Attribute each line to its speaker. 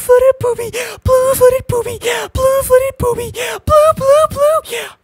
Speaker 1: blue-footed booby, blue-footed booby, blue-footed booby, blue, blue, blue.